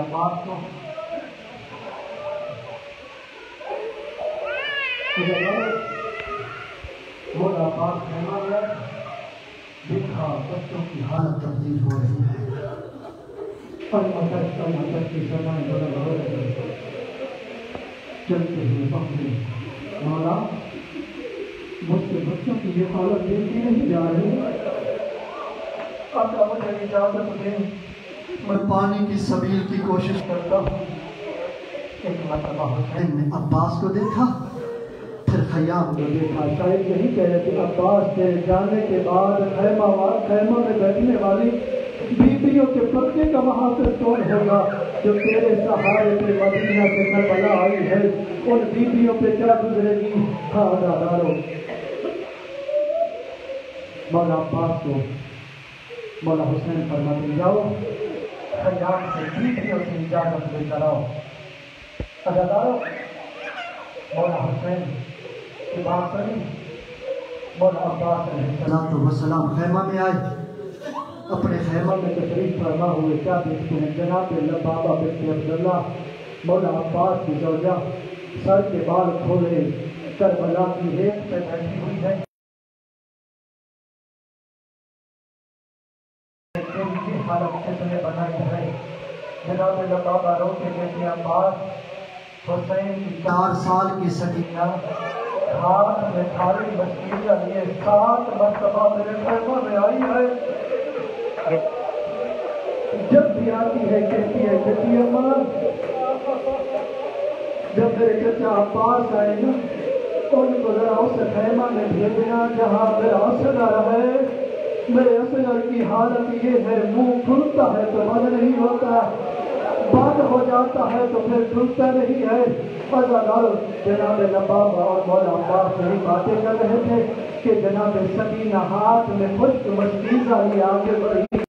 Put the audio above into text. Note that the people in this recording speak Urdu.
عباس کو۔ مولا عباس خیمہ میں دیکھا، بچوں کی حالت تبدیل ہو رہی ہے۔ اور مدد کا مدد کی سزائیں بدل ہو رہی ہے چلتے ہوئے بکری مولا، مجھ سے بچوں کی یہ حالت دیکھی نہیں جا رہی آقا مجھے اجازت دیں۔ میں پانی کی سبیل کی کوشش کرتا ہوں۔ ایک مرتبہ حسین نے عباس کو دیکھا، پھر خیام کو دیکھا۔ شاید یہی کہہ رہے کہ عباس کے جانے کے بعد خیمہ خیمہ میں بیٹھنے والی بیبیوں کے پردے کا وہاں سے کون ہوگا جو تیرے سہارے پہ مدینہ سے کربلا آئی ہے؟ ان بیبیوں پہ کیا گزرے گی؟ ہاں دارو مولا عباس کو، مولا حسین فرما دے جاؤ۔ خیام سے بیبیوں کی اجازت لے کر آؤ۔ ادادارو مولا حسین کی بات مولا عباس علیہ السلام خیمہ میں آئے۔ اپنے خیمہ میں تشریف فرما ہوئے، کیا دیکھتے ہیں؟ جناب اللہ، بابا بنت عبداللہ، مولا عباس کی زوجہ سر کے بال کھولے کربلا کی ریت پہ بیٹھی ہوئی ہے یہ حالت کس نے بنائی جناب بابا رو کے بیٹے عباس حسین کی چار سال کی سکینہ ہاتھ میں تھالی مشکل لیے سات مرتبہ میرے خیمہ میں آئی ہے جب بھی آتی ہے، کہتی ہے کہتی ہے جب میرے چچا عباس آئے نا ان کو ذرا اس خیمہ میں بھیجنا، جہاں میرا اصغر ہے میرے اصغر کی حالت یہ ہے، منہ سنتا ہے تو بند نہیں ہوتا بند ہو جاتا ہے تو پھر سنتا نہیں ہے۔ جناب نباب اور مولا عباس یہی باتیں کر رہے تھے کہ جناب سکینہ ہاتھ میں خشک مشکیزہ ہی آگے بڑھی